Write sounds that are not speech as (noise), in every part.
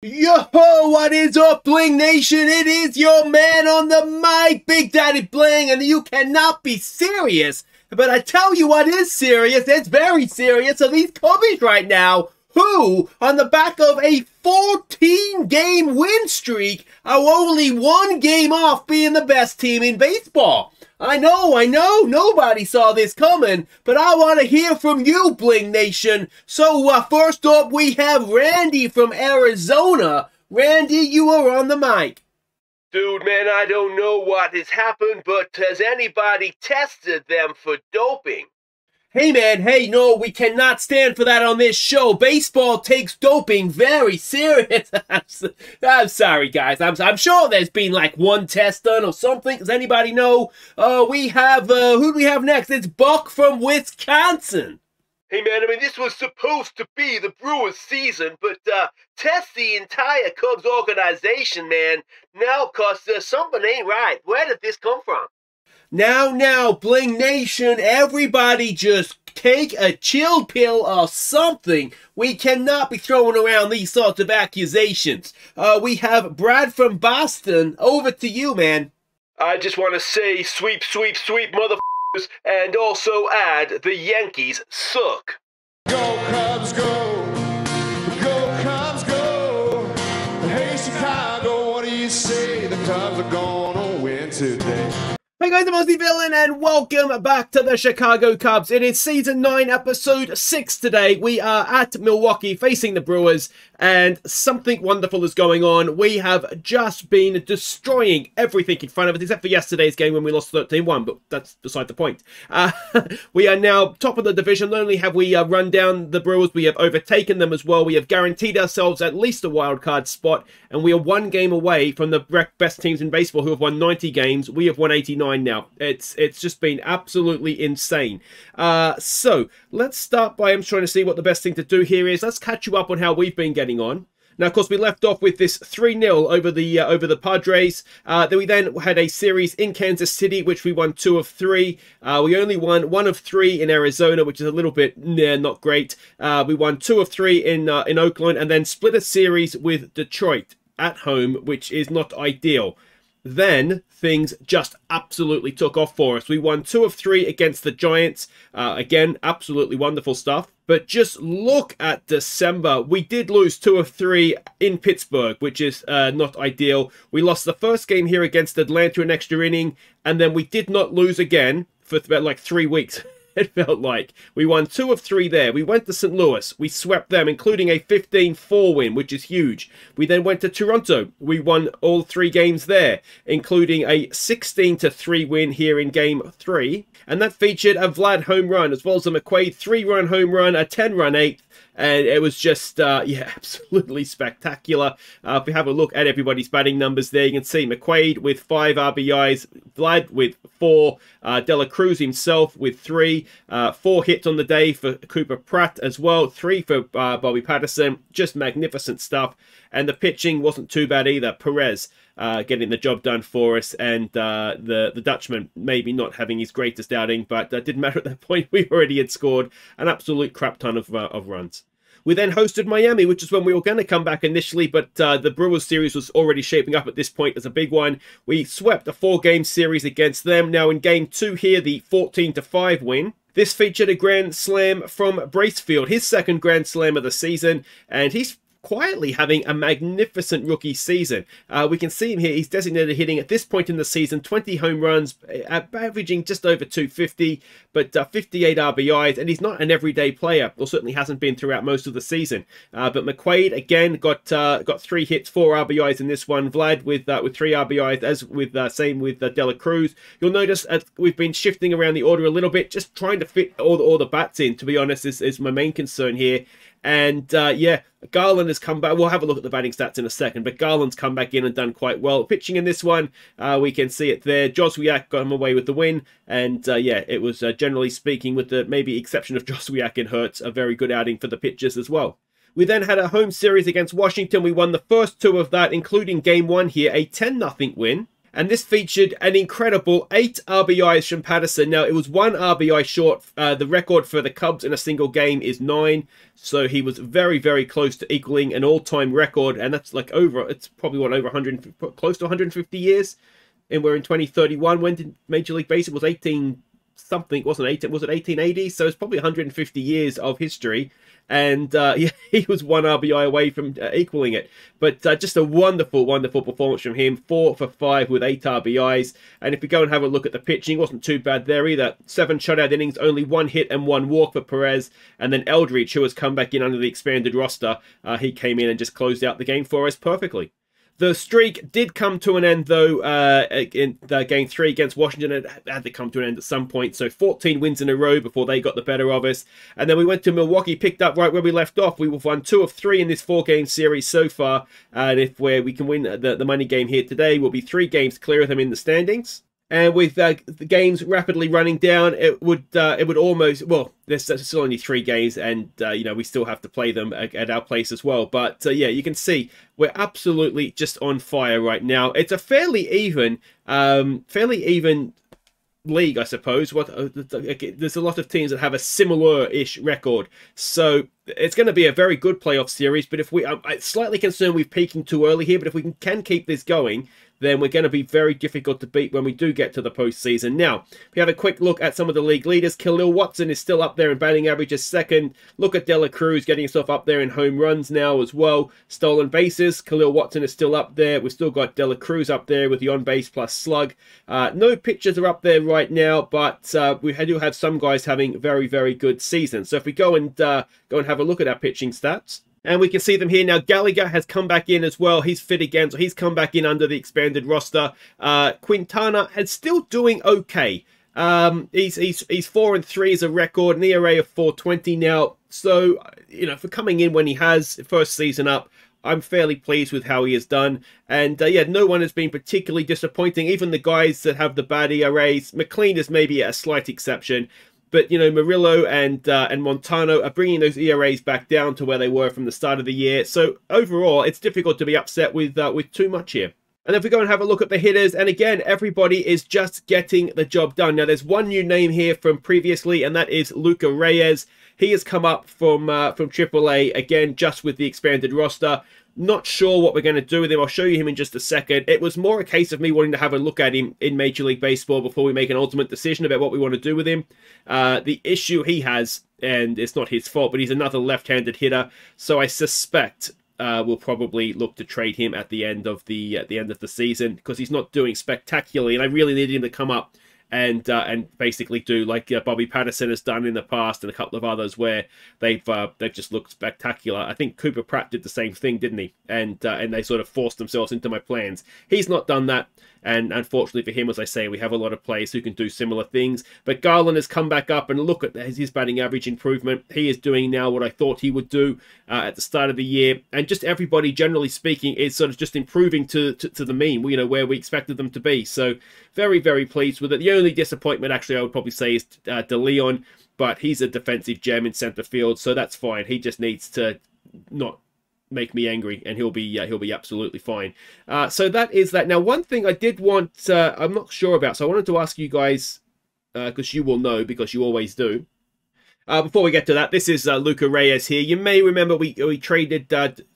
Yo, ho what is up, Bling Nation? It is your man on the mic, Big Daddy Bling, and you cannot be serious. But I tell you what is serious, it's very serious, are these Cubbies right now, who, on the back of a 14-game win streak, are only one game off being the best team in baseball. I know, I know, nobody saw this coming, but I want to hear from you, Bling Nation. So, uh, first up, we have Randy from Arizona. Randy, you are on the mic. Dude, man, I don't know what has happened, but has anybody tested them for doping? Hey man, hey, no, we cannot stand for that on this show. Baseball takes doping very serious. (laughs) I'm sorry, guys. I'm, I'm sure there's been like one test done or something. Does anybody know? Uh, we have, uh, who do we have next? It's Buck from Wisconsin. Hey man, I mean, this was supposed to be the Brewers season, but, uh, test the entire Cubs organization, man. Now, cause uh, something ain't right. Where did this come from? Now, now, Bling Nation, everybody just take a chill pill or something. We cannot be throwing around these sorts of accusations. Uh, we have Brad from Boston. Over to you, man. I just want to say sweep, sweep, sweep, motherfuckers, and also add the Yankees suck. Go Cubs, go! Go Cubs, go! Hey Chicago, what do you say? The Cubs are gonna win today. Hey guys, I'm Aussie Villain and welcome back to the Chicago Cubs. It is season 9, episode 6 today. We are at Milwaukee facing the Brewers and something wonderful is going on. We have just been destroying everything in front of us except for yesterday's game when we lost 13-1, but that's beside the point. Uh, (laughs) we are now top of the division. Not only have we uh, run down the Brewers, we have overtaken them as well. We have guaranteed ourselves at least a wild card spot and we are one game away from the best teams in baseball who have won 90 games. We have won 89 now. It's it's just been absolutely insane. Uh, so let's start by I'm trying to see what the best thing to do here is. Let's catch you up on how we've been getting on. Now, of course, we left off with this 3-0 over the uh, over the Padres. Uh, then we then had a series in Kansas City, which we won two of three. Uh, we only won one of three in Arizona, which is a little bit nah, not great. Uh, we won two of three in uh, in Oakland, and then split a series with Detroit at home, which is not ideal. Then things just absolutely took off for us. We won two of three against the Giants. Uh, again, absolutely wonderful stuff. But just look at December. We did lose two of three in Pittsburgh, which is uh, not ideal. We lost the first game here against Atlanta in extra inning, and then we did not lose again for about like three weeks. (laughs) it felt like. We won two of three there. We went to St. Louis. We swept them, including a 15-4 win, which is huge. We then went to Toronto. We won all three games there, including a 16-3 win here in game three. And that featured a Vlad home run, as well as a McQuaid three-run home run, a 10-run eighth, and it was just uh, (laughs) yeah absolutely spectacular uh, if we have a look at everybody's batting numbers there you can see mcquaid with five rbis vlad with four uh, dela cruz himself with three uh, four hits on the day for cooper pratt as well three for uh, bobby patterson just magnificent stuff and the pitching wasn't too bad either perez uh, getting the job done for us, and uh, the the Dutchman maybe not having his greatest outing, but that didn't matter at that (laughs) point. We already had scored an absolute crap ton of uh, of runs. We then hosted Miami, which is when we were going to come back initially, but uh, the Brewers series was already shaping up at this point as a big one. We swept a four-game series against them. Now in game two here, the 14 to 5 win. This featured a grand slam from Bracefield, his second grand slam of the season, and he's quietly having a magnificent rookie season. Uh, we can see him here. He's designated hitting at this point in the season 20 home runs, uh, averaging just over 250, but uh, 58 RBIs, and he's not an everyday player, or certainly hasn't been throughout most of the season. Uh, but McQuaid again got uh, got three hits, four RBIs in this one. Vlad with uh, with three RBIs, as with same with Dela Cruz. You'll notice we've been shifting around the order a little bit, just trying to fit all the, all the bats in. To be honest, is, is my main concern here. And uh, yeah, Garland has come back. We'll have a look at the batting stats in a second, but Garland's come back in and done quite well. Pitching in this one, uh, we can see it there. Joswiak got him away with the win, and uh, yeah, it was uh, generally speaking, with the maybe exception of (laughs) Joswiak and Hurts, a very good outing for the pitchers as well. We then had a home series against Washington. We won the first two of that, including game one here, a 10 0 win. And this featured an incredible eight RBIs from Patterson. Now, it was one RBI short. Uh, the record for the Cubs in a single game is nine. So he was very, very close to equaling an all-time record. And that's like over, it's probably what, over 100, close to 150 years. And we're in 2031. When did Major League Baseball was 18 something, It wasn't it? Was it 1880? So it's probably 150 years of history and uh, (laughs) he was one RBI away from uh, equaling it. But uh, just a wonderful, wonderful performance from him. Four for five with eight RBIs. And if we go and have a look at the pitching, wasn't too bad there either. Seven shutout innings, only one hit and one walk for Perez. And then Eldridge, who has come back in under the expanded roster, uh, he came in and just closed out the game for us perfectly. The streak did come to an end, though, uh, in the game three against Washington. It had to come to an end at some point. So 14 wins in a row before they got the better of us. And then we went to Milwaukee, picked up right where we left off. We've won two of three in this four-game series so far. And if we we can win the, the money game here today, we'll be three games clear of them in the standings. And with uh, the games rapidly running down, it would uh, it would almost well. There's, still only three games, and uh, you know we still have to play them at, at our place as well. But uh, yeah, you can see we're absolutely just on fire right now. It's a fairly even, um, fairly even league, I suppose. What uh, there's a lot of teams that have a similar-ish record, so it's going to be a very good playoff series. But if we, I'm slightly concerned we're peaking too early here. But if we can, can keep this going, then we're going to be very difficult to beat when we do get to the postseason. Now, if we have a quick look at some of the league leaders, Khalil Watson is still up there in batting average as second. Look at Dela Cruz getting himself up there in home runs now as well. Stolen bases, Khalil Watson is still up there. We've still got Dela Cruz up there with the on base plus slug. Uh, no pitchers are up there right now, but uh, we do have some guys having very, very good seasons. So if we go and uh, go and have a look at our pitching stats. And we can see them here now. Gallagher has come back in as well. He's fit again, so he's come back in under the expanded roster. Uh, Quintana is still doing okay. Um, he's he's he's four and three as a record, an ERA of 420 now. So you know, for coming in when he has first season up, I'm fairly pleased with how he has done. And uh, yeah, no one has been particularly disappointing. Even the guys that have the bad ERAs, McLean is maybe a slight exception. But you know, Murillo and uh, and Montano are bringing those ERAs back down to where they were from the start of the year. So overall, it's difficult to be upset with uh, with too much here. And if we go and have a look at the hitters, and again, everybody is just getting the job done. Now, there's one new name here from previously, and that is Luca Reyes. He has come up from uh, from AAA again, just with the expanded roster. Not sure what we're going to do with him. I'll show you him in just a second. It was more a case of me wanting to have a look at him in Major League Baseball before we make an ultimate decision about what we want to do with him. Uh, the issue he has, and it's not his fault, but he's another left-handed hitter, so I suspect uh, we'll probably look to trade him at the end of the at the end of the season because he's not doing spectacularly, and I really need him to come up and uh, and basically do like uh, Bobby Patterson has done in the past and a couple of others where they've uh, they've just looked spectacular. I think Cooper Pratt did the same thing, didn't he? And uh, and they sort of forced themselves into my plans. He's not done that. And unfortunately for him, as I say, we have a lot of players who can do similar things. But Garland has come back up and look at his batting average improvement. He is doing now what I thought he would do uh, at the start of the year. And just everybody, generally speaking, is sort of just improving to, to, to the mean, you know, where we expected them to be. So very, very pleased with it. The only disappointment, actually, I would probably say is uh, De Leon. But he's a defensive gem in centre field, so that's fine. He just needs to not make me angry and he'll be uh, he'll be absolutely fine uh, so that is that now one thing i did want uh, i'm not sure about so i wanted to ask you guys because uh, you will know because you always do uh, before we get to that, this is uh, Luca Reyes here. You may remember we we traded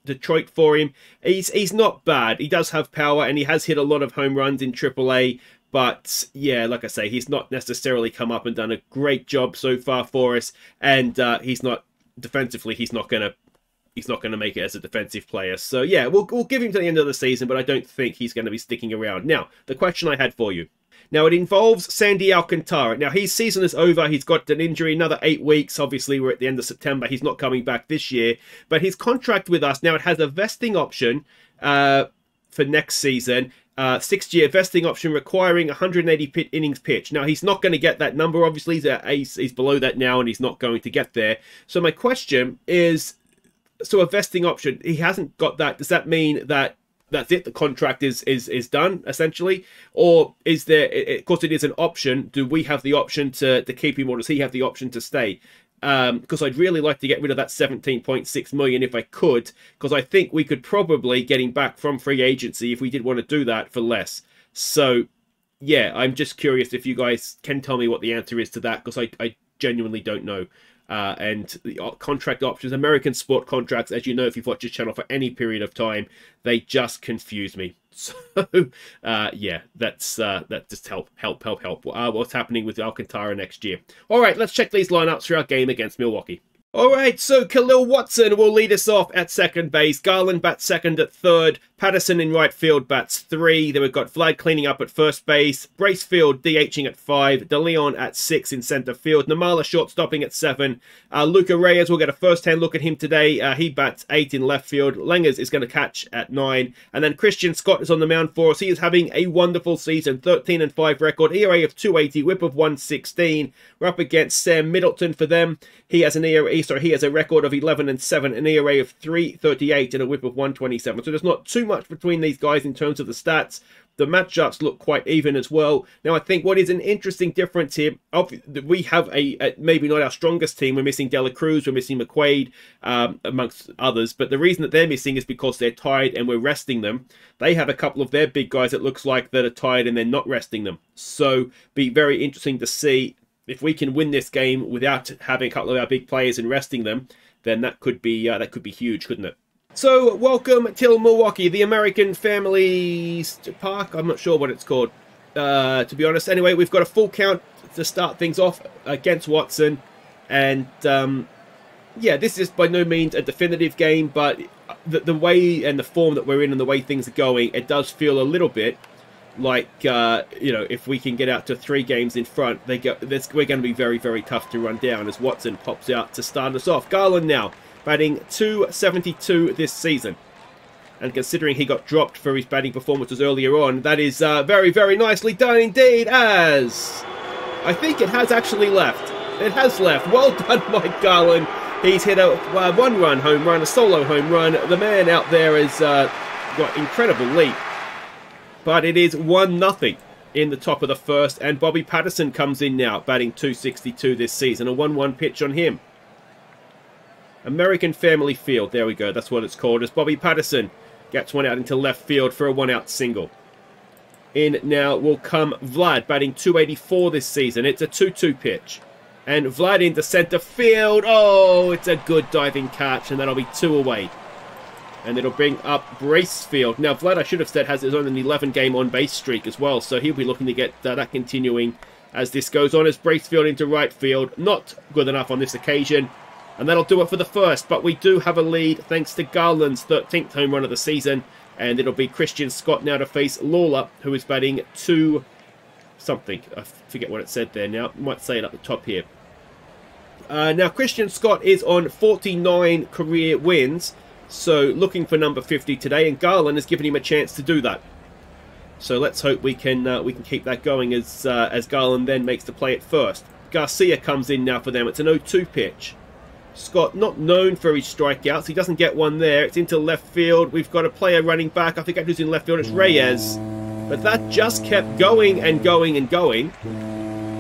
Detroit for him. He's he's not bad. He does have power and he has hit a lot of home runs in AAA. But yeah, like I say, he's not necessarily come up and done a great job so far for us. And he's not defensively, he's not going to he's not going to make it as a defensive player. So yeah, we'll, we'll give him to the end of the season, but I don't think he's going to be sticking around. Now, the question I had for you. Now, it involves Sandy Alcantara. Now, his season is over. He's got an injury, another eight weeks. Obviously, we're at the end of September. He's not coming back this year. But his contract with us, now it has a vesting option uh, for next season. Uh, six-year vesting option requiring 180 pit innings pitch. Now, he's not going to get that number. Obviously, he's, he's, he's below that now, and he's not going to get there. So my question is, so a vesting option. He hasn't got that. Does that mean that that's it? The contract is is is done essentially, or is there? Of course, it is an option. Do we have the option to to keep him, or does he have the option to stay? because um, I'd really like to get rid of that 17.6 million if I could, because I think we could probably get him back from free agency if we did want to do that for less. So, yeah, I'm just curious if you guys can tell me what the answer is to that because I, I genuinely don't know. Uh, and the contract options, American sport contracts, as you know, if you've watched this channel for any period of time, they just confuse me. (laughs) So, uh, yeah, that's uh, that just help, help, help, help. Uh, what's happening with Alcantara next year? All right, let's check these lineups for our game against Milwaukee. All right, so Khalil Watson will lead us off at second base. Garland bats second at third. Patterson in right field bats three. Then we've got Vlad cleaning up at first base. Bracefield DHing at five. De Leon at six in center field. Namala short stopping at seven. Uh, Luca Reyes, we'll get a first hand look at him today. Uh, he bats eight in left field. Langers is going to catch at nine. And then Christian Scott is on the mound for us. He is having a wonderful season 13 and 5 record, ERA of 280, whip of 116. We're up against Sam Middleton for them. He has an ERA, sorry, he has a record of 11 and 7, an ERA of 338, and a whip of 127. So there's not too much between these guys in terms of the stats. The matchups look quite even as well. Now, I think what is an interesting difference here, we have a, a maybe not our strongest team. We're missing Dela Cruz, we're missing McQuaid, um, amongst others. But the reason that they're missing is because they're tired and we're resting them. They have a couple of their big guys, it looks like, that are tired and they're not resting them. So, be very interesting to see if we can win this game without having a couple of our big players and resting them. Then that could be uh, that could be huge, couldn't it? So, welcome to Milwaukee, the American Family Park. I'm not sure what it's called, uh, to be honest. Anyway, we've got a full count to start things off against Watson. And, um, yeah, this is by no means a definitive game, but the, the way and the form that we're in and the way things are going, it does feel a little bit like, uh, you know, if we can get out to three games in front, they go, we're going to be very, very tough to run down as Watson pops out to start us off. Garland now batting 272 this season. And considering he got dropped for his batting performances earlier on, that is uh, very, very nicely done indeed, as I think it has actually left. It has left. Well (laughs) done, Mike Garland. He's hit a uh, one-run home run, a solo home run. The man out there has uh, got incredible leap. But it is 1-0 in the top of the first, and Bobby Patterson comes in now, batting 262 this season. A 1-1 pitch on him. American Family Field. There we go. That's what it's called. As Bobby Patterson gets one out into left field for a one-out single. In now will come Vlad, batting 284 this season. It's a 2-2 pitch. And Vlad into centre field. Oh, it's a good diving catch, and that'll be two away. And it'll bring up Bracefield. Now, Vlad, I should have said, has his own 11-game on-base streak as well, so he'll be looking to get uh, that continuing as this goes on. As Bracefield into right field. Not good enough on this occasion. And that'll do it for the first, but we do have a lead thanks to Garland's 13th home run of the season. And it'll be Christian Scott now to face Lawler, who is batting 2 something. I forget what it said there now. Might say it at the top here. Uh, now, Christian Scott is on 49 career wins, so looking for number 50 today, and Garland has given him a chance to do that. So let's hope we can uh, we can keep that going as uh, as Garland then makes the play at first. Garcia comes in now for them. It's an 0-2 pitch. Scott, not known for his strikeouts. He doesn't get one there. It's into left field. We've got a player running back. I think who's in left field. It's Reyes. But that just kept going and going and going.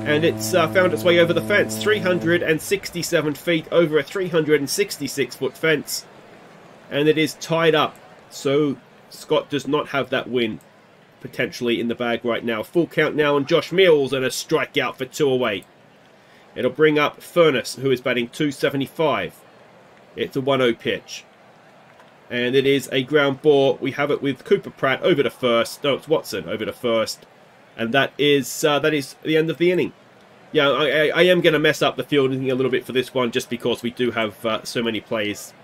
And it's uh, found its way over the fence. 367 feet over a 366 foot fence. And it is tied up. So Scott does not have that win potentially in the bag right now. Full count now on Josh Mills and a strikeout for two away. It'll bring up Furness, who is batting 275. It's a 1-0 pitch. And it is a ground ball. We have it with Cooper Pratt over to first. No, it's Watson over to first. And that is uh, that is the end of the inning. Yeah, I, I am going to mess up the fielding a little bit for this one just because we do have uh, so many players,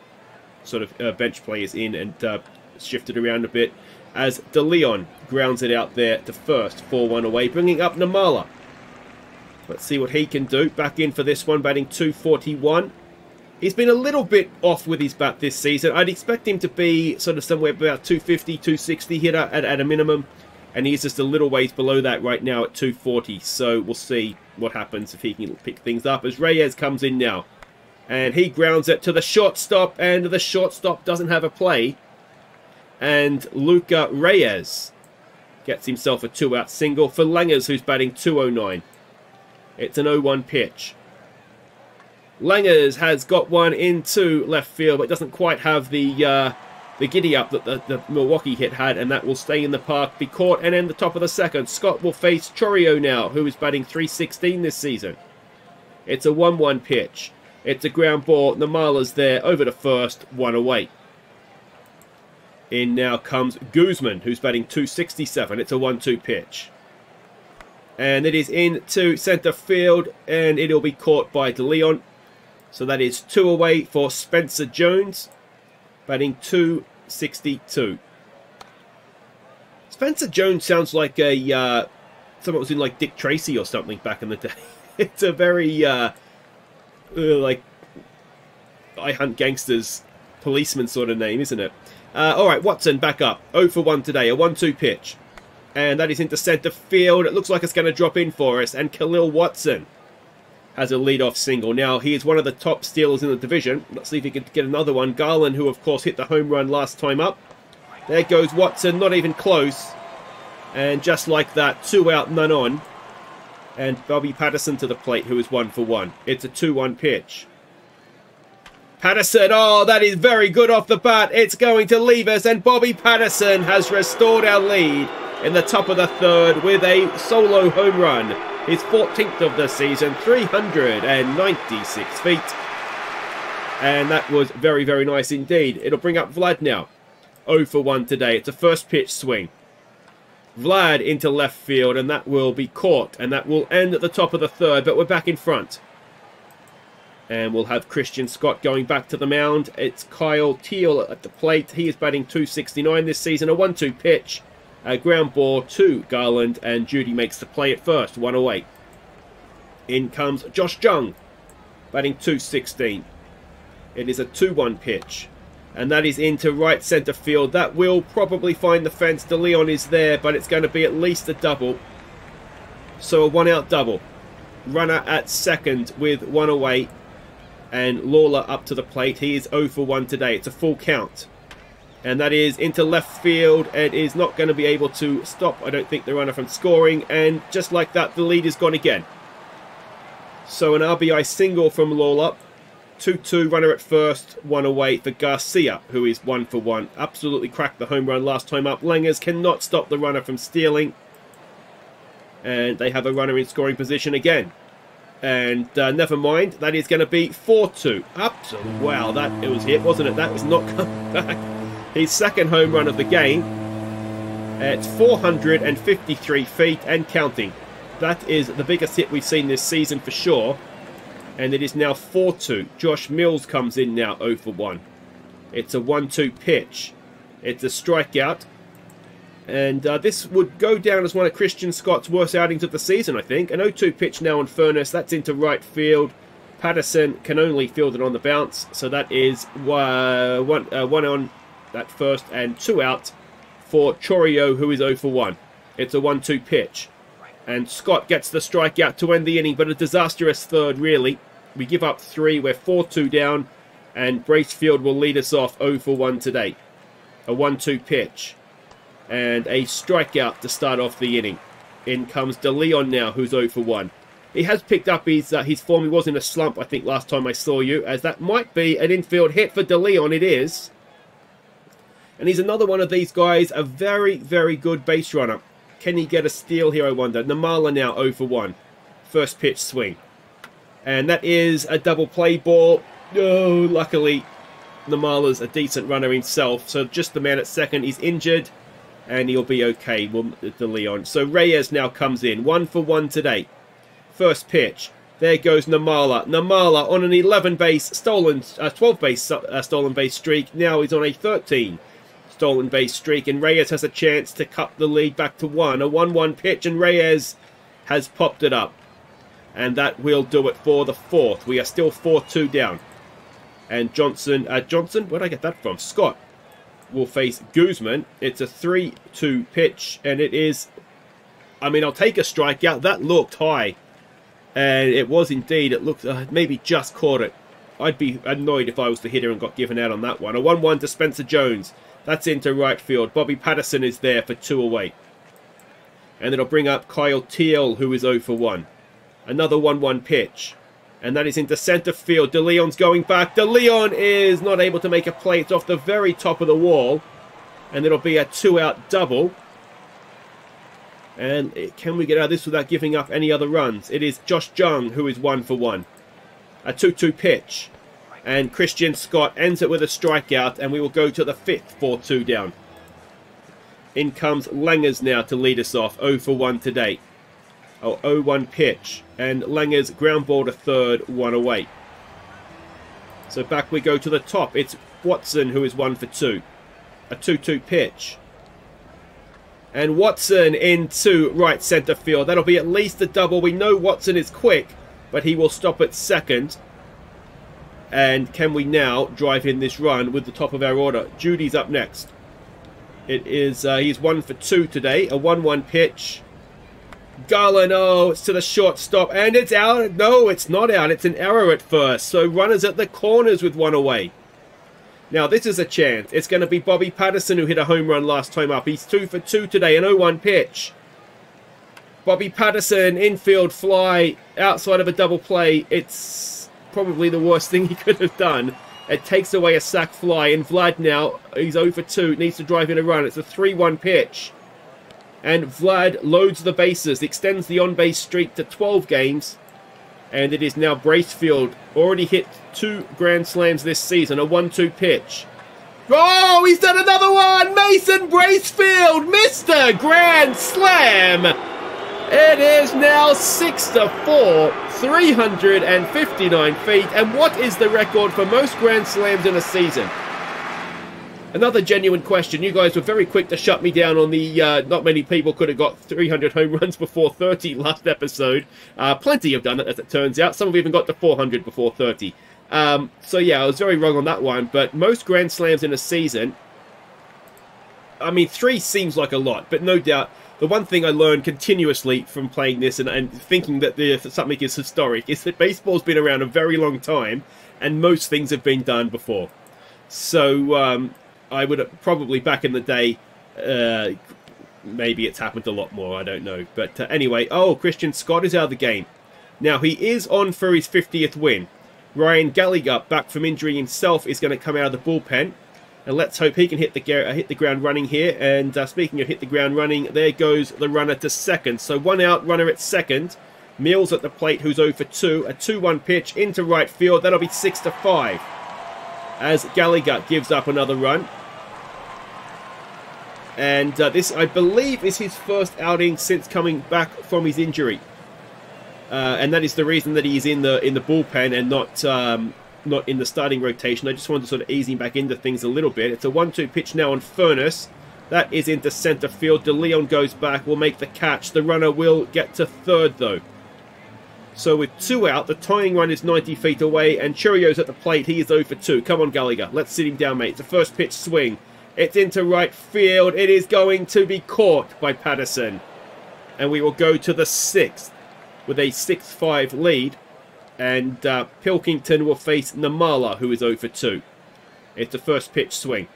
sort of uh, bench players in and uh, shifted around a bit. As De Leon grounds it out there to first, 4-1 away, bringing up Nimmala. Let's see what he can do. Back in for this one, batting 241. He's been a little bit off with his bat this season. I'd expect him to be sort of somewhere about 250, 260 hitter at, at a minimum. And he's just a little ways below that right now at 240. So we'll see what happens if he can pick things up. As Reyes comes in now. And he grounds it to the shortstop. And the shortstop doesn't have a play. And Luca Reyes gets himself a two-out single for Langers, who's batting 209. It's an 0-1 pitch. Langers has got one into left field, but doesn't quite have the uh, the giddy up that the, the Milwaukee hit had, and that will stay in the park, be caught, and end the top of the second, Scott will face Chourio now, who is batting 316 this season. It's a 1 1 pitch. It's a ground ball. Namala's there over the first, one away. In now comes Guzman, who's batting 267. It's a 1 2 pitch. And it is in to centre field, and it'll be caught by DeLeon. So that is two away for Spencer Jones, batting 262. Spencer Jones sounds like a uh, someone was in like Dick Tracy or something back in the day. (laughs) it's a very uh, uh, like I hunt gangsters policeman sort of name, isn't it? Uh, all right, Watson back up. 0 for 1 today, a 1-2 pitch. And that is into centre field. It looks like it's going to drop in for us. And Khalil Watson has a lead-off single. Now, he is one of the top stealers in the division. Let's see if he can get another one. Garland, who of course hit the home run last time up. There goes Watson, not even close. And just like that, two out, none on. And Bobby Patterson to the plate, who is one for one. It's a 2-1 pitch. Patterson, oh, that is very good off the bat. It's going to leave us, and Bobby Patterson has restored our lead in the top of the third with a solo home run. His 14th of the season, 396 feet. And that was very, very nice indeed. It'll bring up Vlad now. 0 for 1 today. It's a first pitch swing. Vlad into left field, and that will be caught, and that will end at the top of the third, but we're back in front. And we'll have Christian Scott going back to the mound. It's Kyle Teel at the plate. He is batting 269 this season. A 1-2 pitch. A ground ball to Garland. And Judy makes the play at first. One oh away. In comes Josh Jung. Batting 216. It is a 2-1 pitch. And that is into right centre field. That will probably find the fence. De Leon is there. But it's going to be at least a double. So a one-out double. Runner at second with one oh away and Lawler up to the plate. He is 0 for 1 today. It's a full count. And that is into left field and is not going to be able to stop, I don't think, the runner from scoring. And just like that, the lead is gone again. So an RBI single from Lawler. 2-2 runner at first, one away for Garcia, who is 1 for 1. Absolutely cracked the home run last time up. Langers cannot stop the runner from stealing. And they have a runner in scoring position again. And uh, never mind, that is going to be 4-2. Absolutely. Wow, that it was hit, wasn't it? That was not coming (laughs) back. His second home run of the game. at 453 feet and counting. That is the biggest hit we've seen this season for sure. And it is now 4-2. Josh Mills comes in now 0 for 1. It's a 1-2 pitch. It's a strikeout. And uh, this would go down as one of Christian Scott's worst outings of the season, I think. An 0-2 pitch now on Furness. That's into right field. Patterson can only field it on the bounce. So that is uh, one, uh, one on that first and two out for Chourio, who is 0 for 1. It's a 1-2 pitch. And Scott gets the strikeout to end the inning, but a disastrous third, really. We give up three. We're 4-2 down. And Bracefield will lead us off 0 for 1 today. A 1-2 pitch and a strikeout to start off the inning. In comes De Leon now, who's 0 for 1. He has picked up his uh, his form. He was in a slump, I think, last time I saw you, as that might be an infield hit for De Leon. It is. And he's another one of these guys, a very, very good base runner. Can he get a steal here, I wonder? Namala now 0 for 1. First pitch swing. And that is a double play ball. Oh, luckily, Namala's a decent runner himself. So just the man at second. He's injured and he'll be okay with the Leon. So Reyes now comes in, one for one today. First pitch. There goes Namala. Namala on an 11 base stolen, uh, 12 base uh, stolen base streak. Now he's on a 13 stolen base streak, and Reyes has a chance to cut the lead back to one. A 1-1 pitch, and Reyes has popped it up, and that will do it for the fourth. We are still 4-2 down. And Johnson, uh, Johnson, where'd I get that from? Scott will face Guzman. It's a 3-2 pitch, and it is... I mean, I'll take a strikeout. That looked high. And it was indeed. It looked... Uh, maybe just caught it. I'd be annoyed if I was the hitter and got given out on that one. A 1-1 to Spencer Jones. That's into right field. Bobby Patterson is there for two away. And it'll bring up Kyle Teel, who is 0 for 1. Another 1-1 pitch. And that is into centre field. De Leon's going back. De Leon is not able to make a play. It's off the very top of the wall. And it'll be a two-out double. And can we get out of this without giving up any other runs? It is Josh Jung who is one for one. A 2-2 pitch. And Christian Scott ends it with a strikeout. And we will go to the fifth 4-2 down. In comes Langers now to lead us off. 0 for 1 today. Oh, 0-1 pitch. And Langers ground ball to third, one away. So back we go to the top. It's Watson who is one for two. A 2-2 pitch. And Watson into right centre field. That'll be at least a double. We know Watson is quick, but he will stop at second. And can we now drive in this run with the top of our order? Judy's up next. It is, uh, he's one for two today. A 1-1 pitch. Garland, oh, it's to the shortstop, and it's out. No, it's not out. It's an error at first. So runners at the corners with one away. Now, this is a chance. It's going to be Bobby Patterson who hit a home run last time up. He's two for two today, an 0-1 pitch. Bobby Patterson, infield fly, outside of a double play. It's probably the worst thing he could have done. It takes away a sac fly, and Vlad now, he's over 2, needs to drive in a run. It's a 3-1 pitch. And Vlad loads the bases, extends the on-base streak to 12 games. And it is now Bracefield, already hit two grand slams this season, a 1-2 pitch. Oh, he's done another one! Mason Bracefield, Mr. Grand Slam! It is now 6 to 4, 359 feet. And what is the record for most Grand Slams in a season? Another genuine question. You guys were very quick to shut me down on the uh, not many people could have got 300 home runs before 30 last episode. Uh, plenty have done it, as it turns out. Some have even got to 400 before 30. Um, so yeah, I was very wrong on that one. But most Grand Slams in a season, I mean, three seems like a lot, but no doubt. The one thing I learned continuously from playing this and, and thinking that the, something is historic is that baseball's been around a very long time, and most things have been done before. So um, I would probably back in the day. Uh, maybe it's happened a lot more. I don't know. But uh, anyway, oh, Christian Scott is out of the game. Now he is on for his 50th win. Ryan Gallagher, back from injury himself, is going to come out of the bullpen. And let's hope he can hit the hit the ground running here. And uh, speaking of hit the ground running, there goes the runner to second. So one out, runner at second. Mills at the plate, who's 0 for 2. A 2-1 pitch into right field. That'll be 6 to 5. As Gallagher gives up another run. And uh, this, I believe, is his first outing since coming back from his injury. Uh, and that is the reason that he's in the in the bullpen and not um, not in the starting rotation. I just wanted to sort of ease him back into things a little bit. It's a 1-2 pitch now on Furness. That is into centre field. De Leon goes back, will make the catch. The runner will get to third, though. So with two out, the tying run is 90 feet away, and Chourio's at the plate. He is 0 for 2. Come on, Gallagher. Let's sit him down, mate. It's a first pitch swing. It's into right field. It is going to be caught by Patterson. And we will go to the sixth with a 6-5 lead. And uh, Pilkington will face Namala, who is 0 for 2. It's the first pitch swing.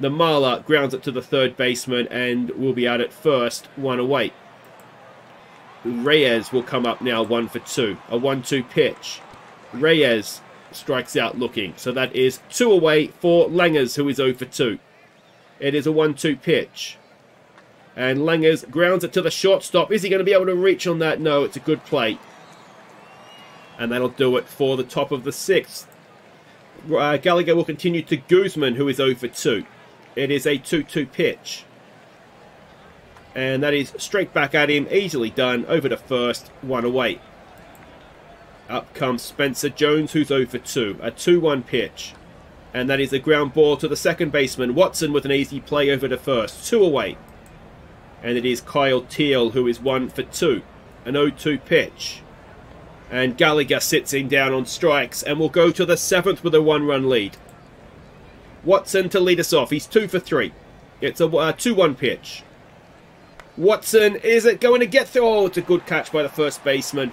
Namala grounds it to the third baseman and will be out at first, one away. Reyes will come up now, one for two. A 1-2 pitch. Reyes strikes out looking. So that is two away for Langers, who is 0 for 2. It is a 1-2 pitch. And Langers grounds it to the shortstop. Is he going to be able to reach on that? No, it's a good play. And that'll do it for the top of the sixth. Uh, Gallagher will continue to Guzman, who is 0 for 2. It is a 2-2 pitch. And that is straight back at him. Easily done. Over to first. One away. Up comes Spencer Jones, who's 0 for 2. A 2-1 pitch. And that is a ground ball to the second baseman. Watson with an easy play over to first. Two away. And it is Kyle Teel who is one for two. An 0-2 pitch. And Gallagher sits him down on strikes and will go to the seventh with a one-run lead. Watson to lead us off. He's two for three. It's a uh, 2-1 pitch. Watson, is it going to get through? Oh, it's a good catch by the first baseman.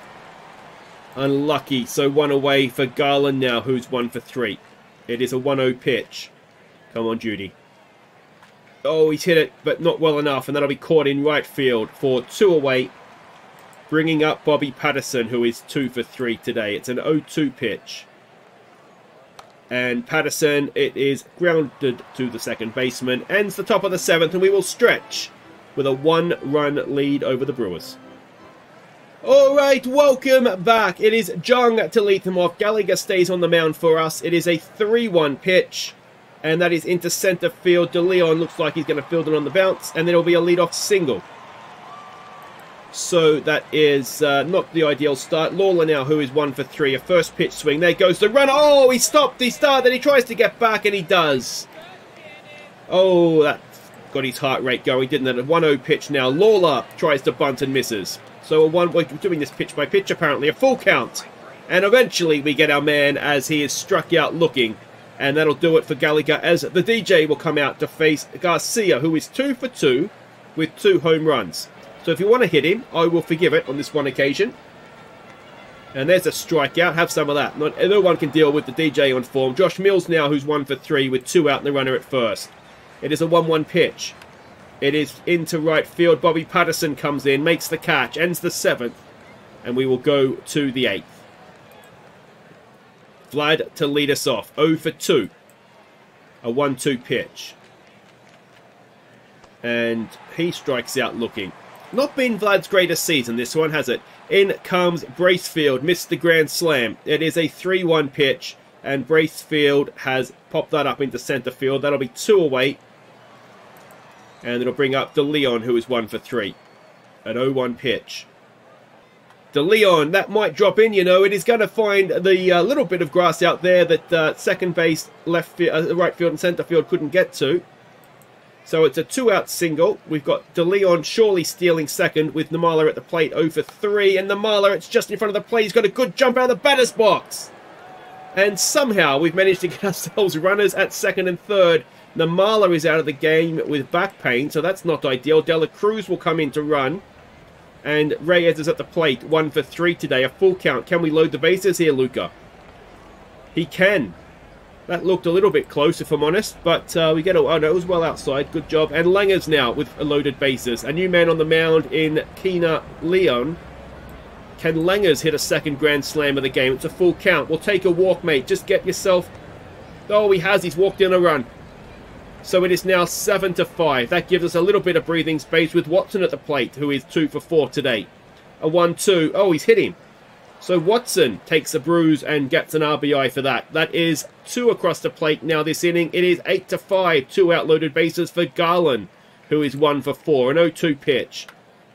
Unlucky. So one away for Garland now, who's one for three. It is a 1-0 pitch. Come on, Judy. Oh, he's hit it, but not well enough, and that'll be caught in right field for two away. Bringing up Bobby Patterson, who is two for three today. It's an 0-2 pitch. And Patterson, it is grounded to the second baseman. Ends the top of the seventh, and we will stretch with a one-run lead over the Brewers. All right, welcome back. It is Jung to lead them off. Gallagher stays on the mound for us. It is a 3-1 pitch, and that is into center field. DeLeon looks like he's going to field it on the bounce, and then it'll be a leadoff single. So that is uh, not the ideal start. Lawler now, who is one for three. A first pitch swing. There goes the runner. Oh, he stopped. He started. He tries to get back, and he does. Oh, that got his heart rate going, didn't it? A 1-0 pitch now. Lawler tries to bunt and misses. So a one, we're doing this pitch by pitch, apparently. A full count. And eventually we get our man as he is struck out looking. And that'll do it for Gallagher as the DJ will come out to face Garcia, who is two for two with two home runs. So if you want to hit him, I will forgive it on this one occasion. And there's a strikeout. Have some of that. Not, no one can deal with the DJ on form. Josh Mills now, who's one for three with two out and the runner at first. It is a 1-1 pitch. It is into right field. Bobby Patterson comes in, makes the catch, ends the seventh. And we will go to the eighth. Vlad to lead us off. 0 for 2. A 1-2 pitch. And he strikes out looking. Not been Vlad's greatest season, this one, has it? In comes Bracefield, missed the grand slam. It is a 3-1 pitch, and Bracefield has popped that up into centre field. That'll be two away. And it'll bring up DeLeon, who is one for three. An 0-1 pitch. DeLeon, that might drop in, you know. It is going to find the uh, little bit of grass out there that uh, second base, left field, uh, right field and centre field couldn't get to. So it's a two-out single. We've got DeLeon surely stealing second with Namala at the plate 0 for 3. And Namala, it's just in front of the plate. He's got a good jump out of the batter's box. And somehow we've managed to get (laughs) ourselves runners at second and third. Namala is out of the game with back pain, so that's not ideal. Dela Cruz will come in to run. And Reyes is at the plate, 1 for 3 today. A full count. Can we load the bases here, Luca? He can. That looked a little bit close, if I'm honest, but uh, we get a... Oh, no, it was well outside. Good job. And Langers now with loaded bases. A new man on the mound in Kina Leon. Can Langers hit a second grand slam of the game? It's a full count. We'll take a walk, mate. Just get yourself... Oh, he has. He's walked in a run. So it is now 7 to 5. That gives us a little bit of breathing space with Watson at the plate, who is 2 for 4 today. A 1 2. Oh, he's hit him. So Watson takes a bruise and gets an RBI for that. That is two across the plate now this inning. It is 8 to 5. Two outloaded bases for Garland, who is 1 for 4. An 0 2 pitch.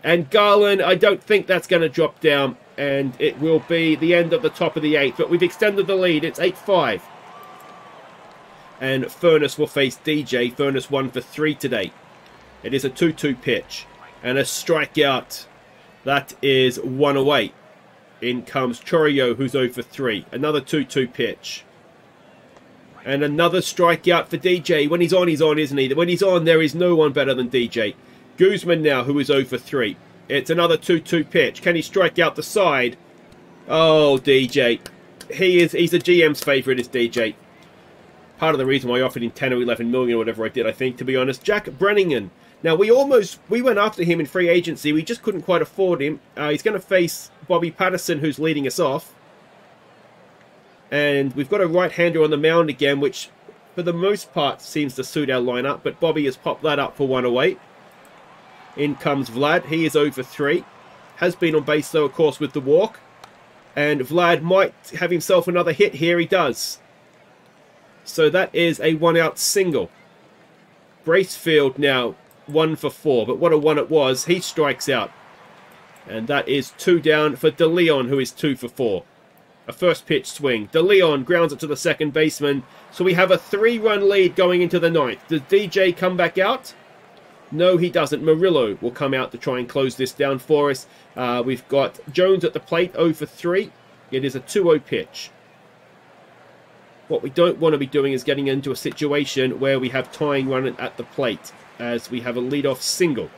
And Garland, I don't think that's going to drop down. And it will be the end of the top of the eighth. But we've extended the lead. It's 8 5. And Furness will face DJ. Furness 1 for 3 today. It is a 2 2 pitch. And a strikeout. That is one away. In comes Chourio, who's over 3. Another 2-2 pitch. And another strikeout for DJ. When he's on, he's on, isn't he? When he's on, there is no one better than DJ. Guzman now, who is over 3. It's another 2-2 pitch. Can he strike out the side? Oh, DJ. He is, he's the GM's favourite, is DJ. Part of the reason why I offered him 10 or 11 million or whatever I did, I think, to be honest. Jack Brenningen now, we almost, we went after him in free agency. We just couldn't quite afford him. Uh, he's going to face Bobby Patterson, who's leading us off. And we've got a right-hander on the mound again, which for the most part seems to suit our lineup. But Bobby has popped that up for one oh away. In comes Vlad. He is over three. Has been on base, though, of course, with the walk. And Vlad might have himself another hit here. He does. So that is a one-out single. Bracefield now one for four, but what a one it was. He strikes out. And that is two down for DeLeon, who is two for four. A first pitch swing. DeLeon grounds it to the second baseman. So we have a three-run lead going into the ninth. Does DJ come back out? No, he doesn't. Murillo will come out to try and close this down for us. Uh, we've got Jones at the plate, 0 for 3. It is a 2-0 pitch. What we don't want to be doing is getting into a situation where we have tying run at the plate as we have a lead-off single.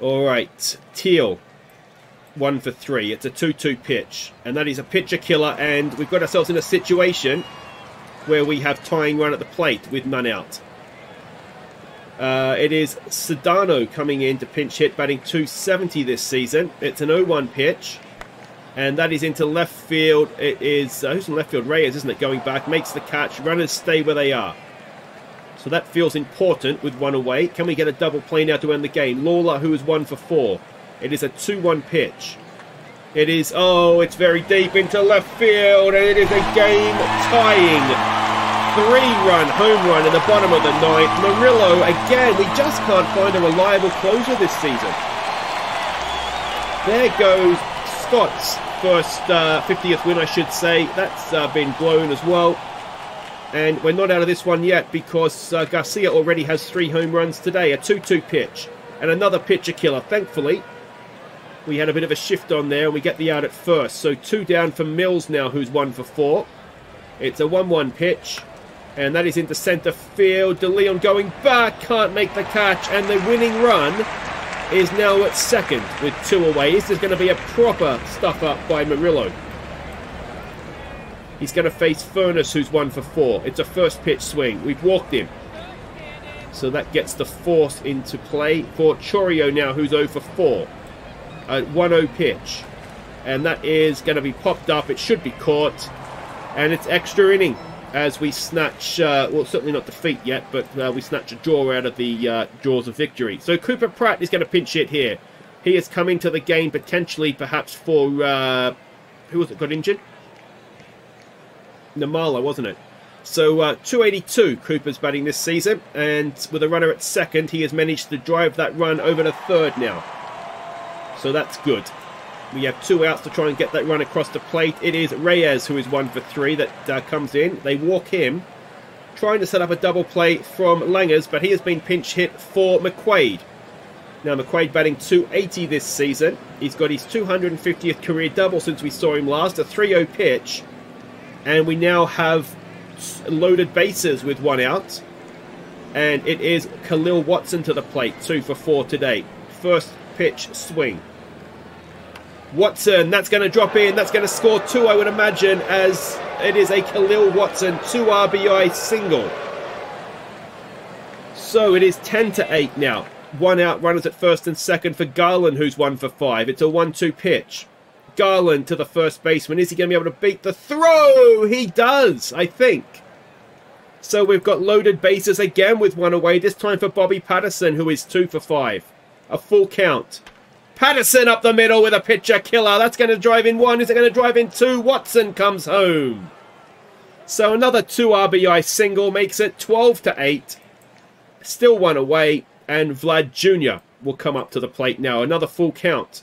All right, Teel, one for three. It's a 2-2 pitch, and that is a pitcher killer, and we've got ourselves in a situation where we have tying run at the plate with none out. Uh, it is Sedano coming in to pinch hit, batting 270 this season. It's an 0-1 pitch, and that is into left field. It is uh, who's in left field? Reyes, isn't it? Going back, makes the catch. Runners stay where they are. So that feels important with one away. Can we get a double play now to end the game? Lawler, who is one for four. It is a 2-1 pitch. It is, oh, it's very deep into left field, and it is a game-tying three-run home run in the bottom of the ninth. Murillo, again, we just can't find a reliable closer this season. There goes Scott's first uh, 50th win, I should say. That's uh, been blown as well. And we're not out of this one yet because uh, Garcia already has three home runs today. A 2-2 pitch and another pitcher killer. Thankfully, we had a bit of a shift on there and we get the out at first. So two down for Mills now, who's one for four. It's a 1-1 pitch. And that is into centre field. De Leon going back, can't make the catch. And the winning run is now at second with two away. This is going to be a proper stuff up by Murillo. He's going to face Furness, who's one for four. It's a first pitch swing. We've walked him. So that gets the force into play for Chourio now, who's 0 for 4. A 1 0 pitch. And that is going to be popped up. It should be caught. And it's extra inning as we snatch, uh, well, certainly not defeat yet, but uh, we snatch a draw out of the uh, jaws of victory. So Cooper Pratt is going to pinch hit here. He is coming to the game potentially, perhaps for uh, who was it got injured? Namala, wasn't it? So uh, 282 Cooper's batting this season, and with a runner at second, he has managed to drive that run over to third now. So that's good. We have two outs to try and get that run across the plate. It is Reyes who is one for three that uh, comes in. They walk him, trying to set up a double play from Langers, but he has been pinch hit for McQuaid. Now McQuaid batting 280 this season. He's got his 250th career double since we saw him last, a 3-0 pitch. And we now have loaded bases with one out. And it is Khalil Watson to the plate, two for four today. First pitch swing. Watson, that's going to drop in. That's going to score two, I would imagine, as it is a Khalil Watson 2 RBI single. So it is 10 to 8 now. One out, runners at first and second for Garland, who's one for five. It's a 1 2 pitch. Garland to the first baseman. Is he going to be able to beat the throw? He does, I think. So we've got loaded bases again with one away, this time for Bobby Patterson, who is two for five. A full count. Patterson up the middle with a pitcher killer. That's going to drive in one. Is it going to drive in two? Watson comes home. So another two RBI single makes it 12 to 8. Still one away. And Vlad Jr. will come up to the plate now. Another full count.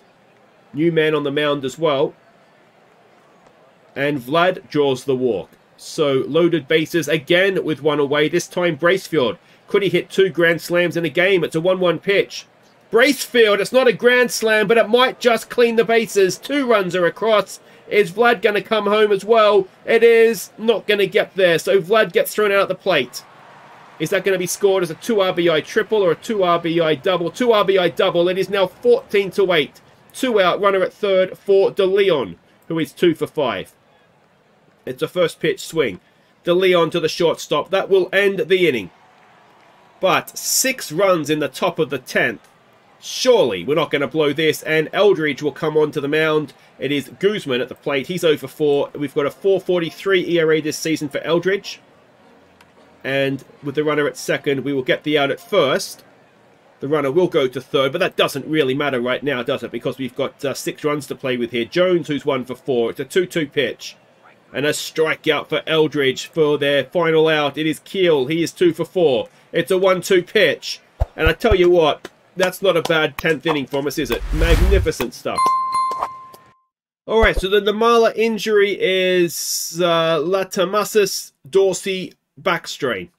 New man on the mound as well. And Vlad draws the walk. So loaded bases again with one away. This time Bracefield. Could he hit two grand slams in a game? It's a 1-1 pitch. Bracefield, it's not a grand slam, but it might just clean the bases. Two runs are across. Is Vlad going to come home as well? It is not going to get there. So Vlad gets thrown out at the plate. Is that going to be scored as a 2 RBI triple or a 2 RBI double? 2 RBI double. It is now 14 to 8. Two out, runner at third for De Leon, who is two for five. It's a first pitch swing. De Leon to the shortstop. That will end the inning. But six runs in the top of the 10th. Surely we're not going to blow this. And Eldridge will come onto the mound. It is Guzman at the plate. He's over 4. We've got a 4.43 ERA this season for Eldridge. And with the runner at second, we will get the out at first. The runner will go to third, but that doesn't really matter right now, does it? Because we've got uh, six runs to play with here. Jones, who's one for four. It's a 2-2 pitch. And a strikeout for Eldridge for their final out. It is Keel. He is two for four. It's a 1-2 pitch. And I tell you what, that's not a bad 10th inning from us, is it? Magnificent stuff. Alright, so the Namala injury is uh, latissimus dorsi back strain.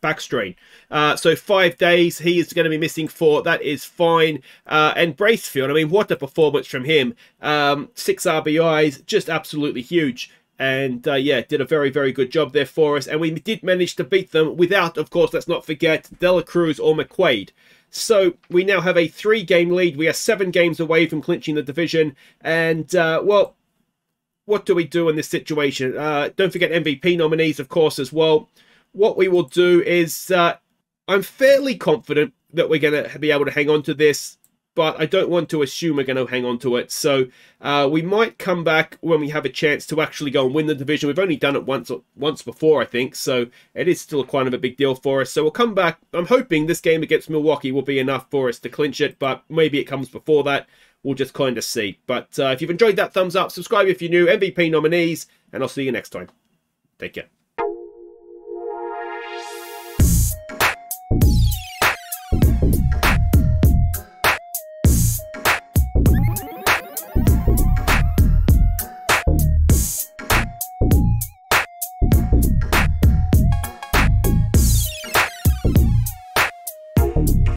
Back strain. Uh, so five days, he is going to be missing four. That is fine. Uh, and Bracefield, I mean, what a performance from him. Um, six RBIs, just absolutely huge. And uh, yeah, did a very, very good job there for us. And we did manage to beat them without, of course, let's not forget, Dela Cruz or McQuaid. So we now have a three game lead. We are seven games away from clinching the division. And, uh, well, what do we do in this situation? Uh, don't forget MVP nominees, of course, as well. What we will do is uh, I'm fairly confident that we're going to be able to hang on to this but I don't want to assume we're going to hang on to it. So uh, we might come back when we have a chance to actually go and win the division. We've only done it once once before, I think, so it is still quite of a big deal for us. So we'll come back. I'm hoping this game against Milwaukee will be enough for us to clinch it, but maybe it comes before that. We'll just kind of see. But uh, if you've enjoyed that, thumbs up, subscribe if you're new, MVP nominees, and I'll see you next time. Take care.